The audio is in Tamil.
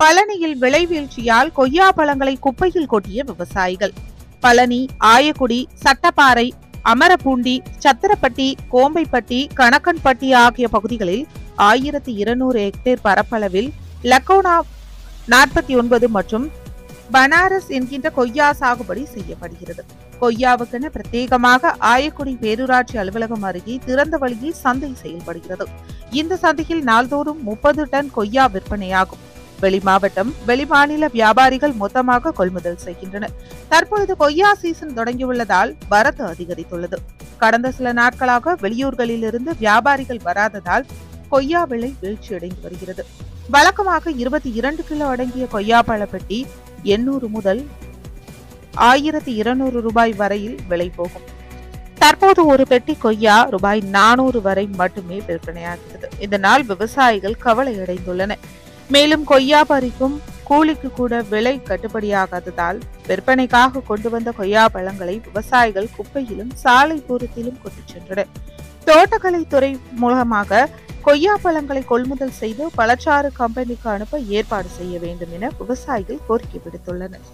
பழனியில் விளைவீழ்ச்சியால் கொய்யா பழங்களை குப்பையில் கொட்டிய விவசாயிகள். பழனி ஆயக்குடி சட்டப்பாறை அமரப்பூண்டி சத்திரப்பட்டி கோம்பைப்பட்டி கணக்கன்பட்டி ஆகிய பகுதிகளில் ஆயிரத்தி இருநூறு ஹெக்டேர் பரப்பளவில் லக்கோனா நாற்பத்தி ஒன்பது மற்றும் பனாரஸ் என்கின்ற கொய்யா சாகுபடி செய்யப்படுகிறது. கொய்யாவுக்கென பிரத்யேகமாக ஆயக்குடி பேரூராட்சி அலுவலகம் அருகே திறந்த வழியில் சந்தை செயல்படுகிறது. இந்த சந்தையில் நாள்தோறும் முப்பது டன் கொய்யா விற்பனையாகும். வெளிமாவட்டம் வெளிமாநில வியாபாரிகள் மொத்தமாக கொள்முதல் செய்கின்றனர் தற்பொழுது கொய்யா சீசன் தொடங்கியுள்ளதால் வரத்து அதிகரித்துள்ளது. கடந்த சில நாட்களாக வெளியூர்களிலிருந்து வியாபாரிகள் வராததால் கொய்யா விலை வீழ்ச்சியடைந்து வருகிறது. வழக்கமாக இருபத்தி இரண்டு கிலோ அடங்கிய கொய்யா பழப்பெட்டி எண்ணூறு முதல் ஆயிரத்தி இருநூறு ரூபாய் வரையில் விலை போகும். தற்போது ஒரு பெட்டி கொய்யா ரூபாய் நானூறு வரை மட்டுமே விற்பனையாகிறது. இதனால் விவசாயிகள் கவலை அடைந்துள்ளனர் மேலும் கொய்யா பறிக்கும் கூலிக்கு கூட விலை கட்டுப்படியாகாததால் விற்பனைக்காக கொண்டு வந்த கொய்யா பழங்களை விவசாயிகள் குப்பையிலும் சாலை தூரத்திலும் கொண்டு சென்றனர். தோட்டக்கலைத்துறை மூலமாக கொய்யா பழங்களை கொள்முதல் செய்து பழச்சாறு கம்பெனிக்கு அனுப்ப ஏற்பாடு செய்ய வேண்டும் என விவசாயிகள் கோரிக்கை விடுத்துள்ளனர்.